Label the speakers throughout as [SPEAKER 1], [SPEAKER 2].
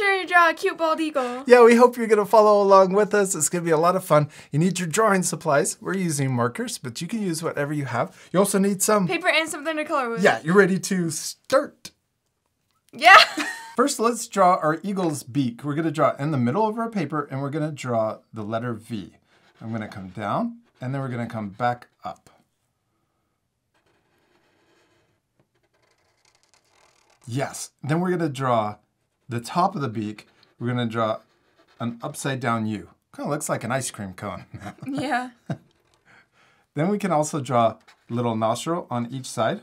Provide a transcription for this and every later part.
[SPEAKER 1] us to draw a cute bald eagle.
[SPEAKER 2] Yeah, we hope you're going to follow along with us. It's going to be a lot of fun. You need your drawing supplies. We're using markers, but you can use whatever you have. You also need some...
[SPEAKER 1] Paper and something to color with.
[SPEAKER 2] Yeah, you're ready to start.
[SPEAKER 1] Yeah.
[SPEAKER 2] First, let's draw our eagle's beak. We're going to draw in the middle of our paper, and we're going to draw the letter V. I'm going to come down, and then we're going to come back up. Yes. Then we're going to draw the top of the beak. We're going to draw an upside down U. Kind of looks like an ice cream cone.
[SPEAKER 1] yeah.
[SPEAKER 2] then we can also draw a little nostril on each side.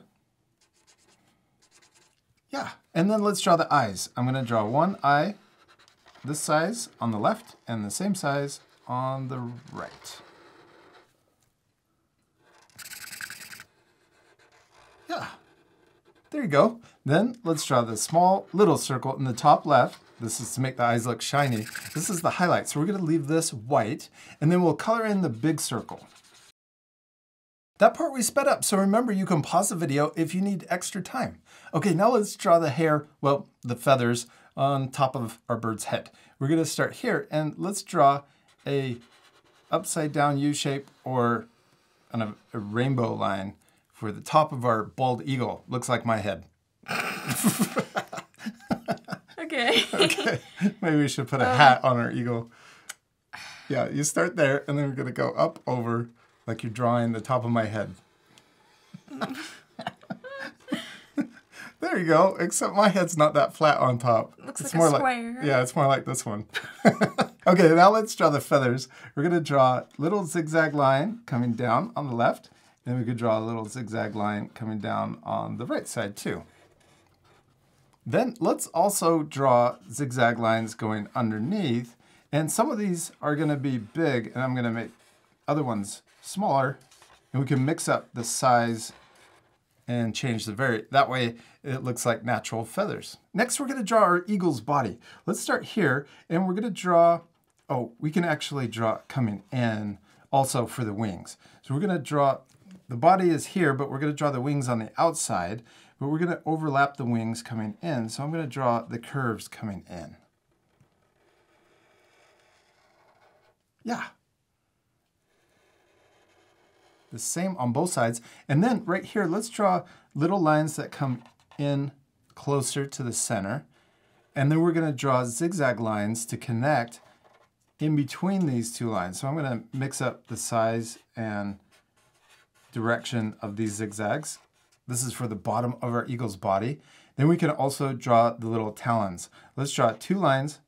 [SPEAKER 2] Yeah, and then let's draw the eyes. I'm going to draw one eye this size on the left and the same size on the right. There you go. Then let's draw the small little circle in the top left. This is to make the eyes look shiny. This is the highlight. So we're going to leave this white and then we'll color in the big circle. That part we sped up, so remember you can pause the video if you need extra time. Okay, now let's draw the hair, well, the feathers on top of our bird's head. We're gonna start here and let's draw a upside down U shape or a, a rainbow line for the top of our bald eagle. Looks like my head.
[SPEAKER 1] okay.
[SPEAKER 2] okay, maybe we should put a uh, hat on our eagle. Yeah, you start there and then we're gonna go up over like you're drawing the top of my head. there you go, except my head's not that flat on top.
[SPEAKER 1] Looks
[SPEAKER 2] it's
[SPEAKER 1] like
[SPEAKER 2] more
[SPEAKER 1] a square.
[SPEAKER 2] Like, yeah, it's more like this one. okay, now let's draw the feathers. We're gonna draw a little zigzag line coming down on the left, and we could draw a little zigzag line coming down on the right side too. Then let's also draw zigzag lines going underneath, and some of these are gonna be big, and I'm gonna make other ones smaller and we can mix up the size and change the very, that way it looks like natural feathers. Next we're gonna draw our eagle's body. Let's start here and we're gonna draw, oh, we can actually draw coming in also for the wings. So we're gonna draw, the body is here, but we're gonna draw the wings on the outside, but we're gonna overlap the wings coming in. So I'm gonna draw the curves coming in. Yeah, the same on both sides. And then right here, let's draw little lines that come in closer to the center. And then we're gonna draw zigzag lines to connect in between these two lines. So I'm gonna mix up the size and direction of these zigzags. This is for the bottom of our eagle's body. Then we can also draw the little talons. Let's draw two lines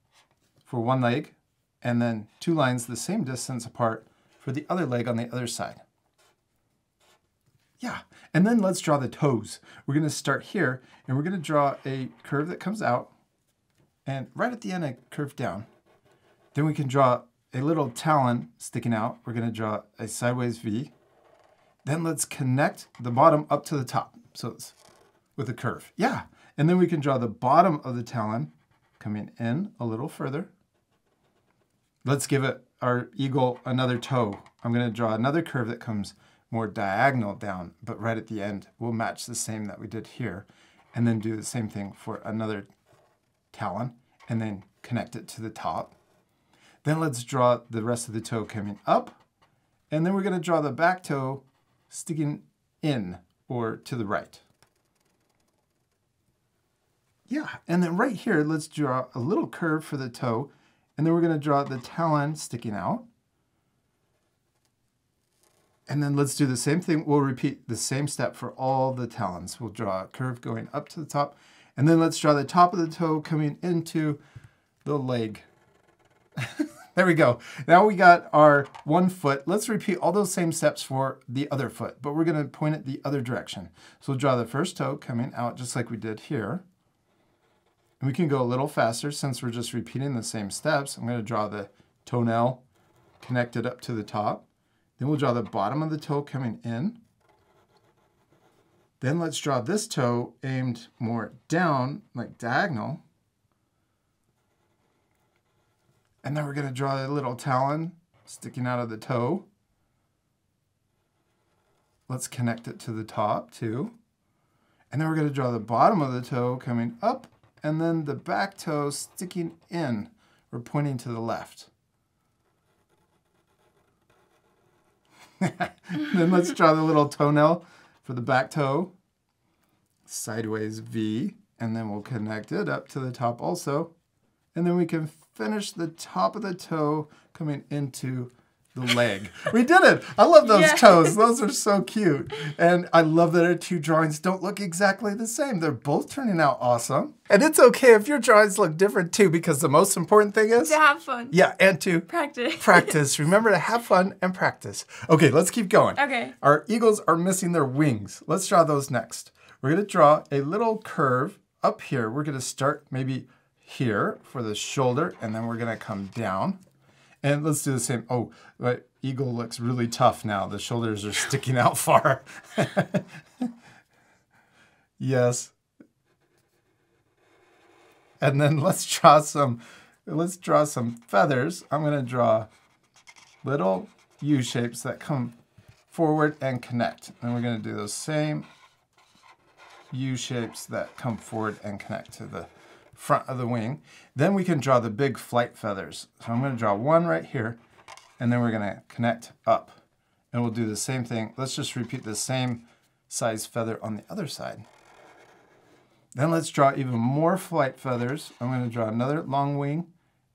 [SPEAKER 2] for one leg and then two lines the same distance apart for the other leg on the other side. Yeah, and then let's draw the toes. We're gonna start here and we're gonna draw a curve that comes out and right at the end I curve down. Then we can draw a little talon sticking out. We're gonna draw a sideways V. Then let's connect the bottom up to the top. So it's with a curve. Yeah, and then we can draw the bottom of the talon coming in a little further. Let's give it our eagle another toe. I'm gonna draw another curve that comes more diagonal down, but right at the end, we'll match the same that we did here, and then do the same thing for another talon, and then connect it to the top. Then let's draw the rest of the toe coming up, and then we're gonna draw the back toe sticking in or to the right. Yeah, and then right here, let's draw a little curve for the toe, and then we're gonna draw the talon sticking out, and then let's do the same thing. We'll repeat the same step for all the talons. We'll draw a curve going up to the top. And then let's draw the top of the toe coming into the leg. there we go. Now we got our one foot. Let's repeat all those same steps for the other foot, but we're gonna point it the other direction. So we'll draw the first toe coming out just like we did here. And we can go a little faster since we're just repeating the same steps. I'm gonna draw the toenail connected up to the top. Then we'll draw the bottom of the toe coming in. Then let's draw this toe aimed more down, like diagonal. And then we're going to draw a little talon sticking out of the toe. Let's connect it to the top too. And then we're going to draw the bottom of the toe coming up and then the back toe sticking in We're pointing to the left. then let's draw the little toenail for the back toe. Sideways V, and then we'll connect it up to the top also. And then we can finish the top of the toe coming into the leg. we did it. I love those
[SPEAKER 1] Yes.
[SPEAKER 2] toes. Those are so cute. And I love that our two drawings don't look exactly the same. They're both turning out awesome. And it's okay if your drawings look different too, because the most important thing is
[SPEAKER 1] To have fun.
[SPEAKER 2] yeah, and to
[SPEAKER 1] Practice.
[SPEAKER 2] practice. Remember to have fun and practice. Okay, let's keep going.
[SPEAKER 1] Okay.
[SPEAKER 2] Our eagles are missing their wings. Let's draw those next. We're going to draw a little curve up here. We're going to start maybe here for the shoulder, and then we're going to come down. And let's do the same. Oh, my eagle looks really tough now. The shoulders are sticking out far. yes. And then let's draw some let's draw some feathers. I'm going to draw little U shapes that come forward and connect. And we're going to do those same U shapes that come forward and connect to the front of the wing. Then we can draw the big flight feathers. So I'm going to draw one right here, and then we're going to connect up. And we'll do the same thing. Let's just repeat the same size feather on the other side. Then let's draw even more flight feathers. I'm going to draw another long wing,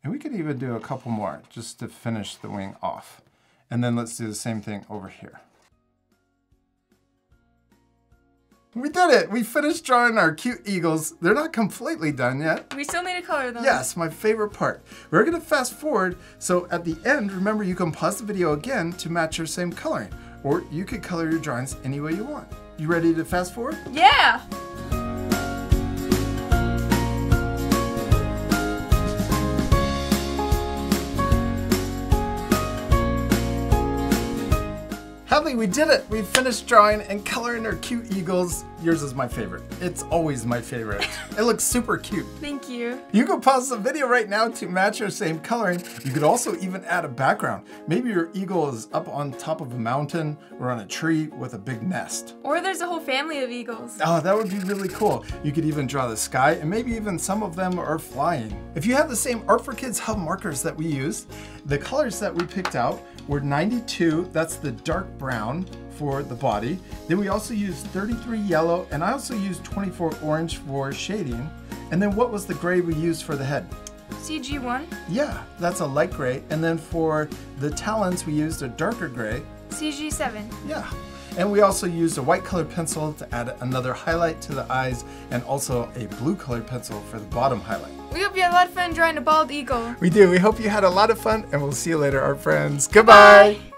[SPEAKER 2] and we could even do a couple more just to finish the wing off. And then let's do the same thing over here. We did it! We finished drawing our cute eagles. They're not completely done yet.
[SPEAKER 1] We still need to color them.
[SPEAKER 2] Yes, my favorite part. We're gonna fast forward, so at the end, remember you can pause the video again to match your same coloring. Or you could color your drawings any way you want. You ready to fast forward?
[SPEAKER 1] Yeah.
[SPEAKER 2] Hadley, we did it! We finished drawing and coloring our cute eagles. Yours is my favorite. It's always my favorite. it looks super cute.
[SPEAKER 1] Thank you.
[SPEAKER 2] You can pause the video right now to match your same coloring. You could also even add a background. Maybe your eagle is up on top of a mountain or on a tree with a big nest.
[SPEAKER 1] Or there's a whole family of eagles.
[SPEAKER 2] Oh, that would be really cool. You could even draw the sky and maybe even some of them are flying. If you have the same Art for Kids Hub markers that we used, the colors that we picked out were 92, that's the dark brown for the body. Then we also used 33 yellow and I also used 24 orange for shading. And then what was the gray we used for the head?
[SPEAKER 1] CG1,
[SPEAKER 2] Yeah, that's a light gray. And then for the talons, we used a darker gray.
[SPEAKER 1] CG7.
[SPEAKER 2] Yeah. And we also used a white colored pencil to add another highlight to the eyes and also a blue colored pencil for the bottom highlight.
[SPEAKER 1] We hope you had a lot of fun drawing a bald eagle.
[SPEAKER 2] We do. We hope you had a lot of fun and we'll see you later, our friends. Goodbye.
[SPEAKER 1] Bye.